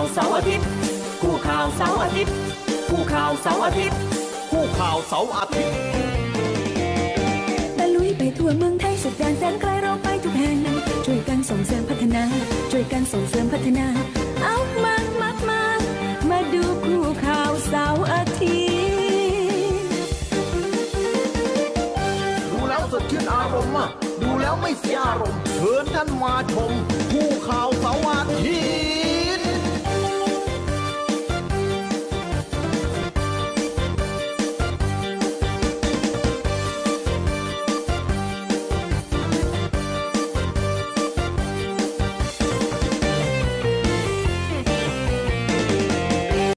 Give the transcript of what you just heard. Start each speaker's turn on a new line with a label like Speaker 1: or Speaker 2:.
Speaker 1: วเสาร์อาทิตย์คู่ข่าวเสาร์อาทิตย์คู่ข่าวเสาร์อาทิตย์
Speaker 2: คู่ข่าวเสาร์อาทิตย์
Speaker 3: ตะลุยไปทั่วเมืองไทยสุดแดนแสนไกลเราไปทุกแห่งช่วยกันส่งเสริมพัฒนา ช่วยกันส่งเสริมพัฒนา เอามามามามาดูคู่ข่าวเสาร์อาทิตย์
Speaker 2: ดูแล้วสดชื่นอารมณ์อะดูแล้วไม่เสียอารมณ์เชิญท่านมาชมคู่